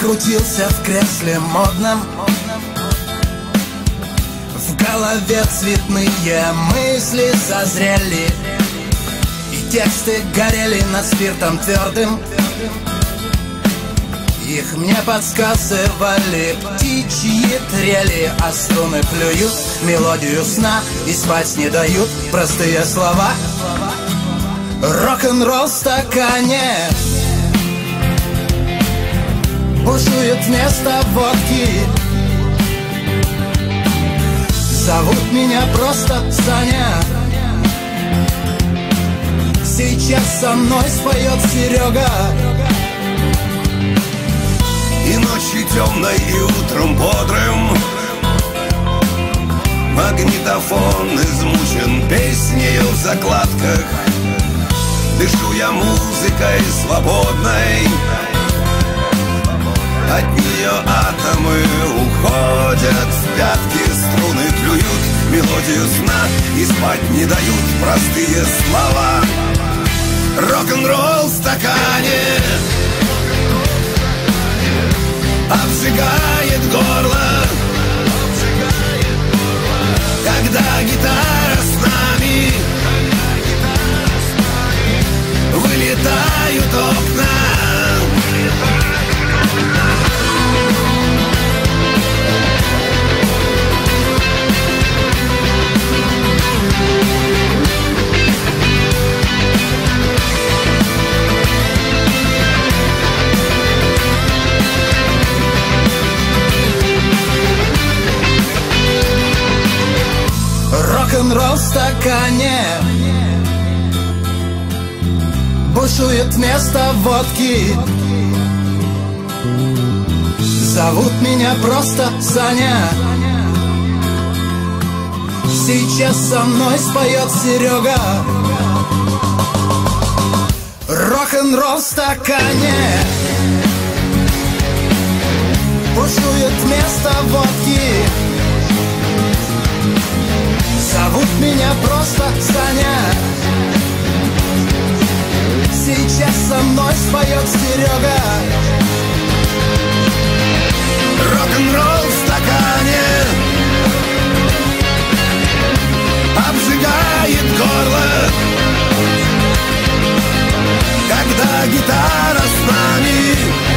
крутился в кресле модном. В голове цветные мысли созрели И тексты горели над спиртом твердым. Их мне подсказывали птичьи трели А струны плюют мелодию сна И спать не дают. Простые слова. Рок-н-ролл в стакане Бушует вместо водки. Зовут меня просто Саня. Сейчас со мной споет Серега. И ночью темной, и утром бодрым. Магнитофон измучен песнею в закладках. Дышу я музыкой свободной Нее атомы уходят в пятки Струны клюют мелодию сна И спать не дают. Простые слова. Рок-н-ролл в стакане. Обжигает горло стакане. Бушует вместо водки. Зовут меня просто Саня. Сейчас со мной споет Серега. Рок-н-ролл в стакане. Бушует вместо водки просто Саня Сейчас со мной споет Серега. Рок-н-ролл в стакане. Обжигает горло. Когда гитара с нами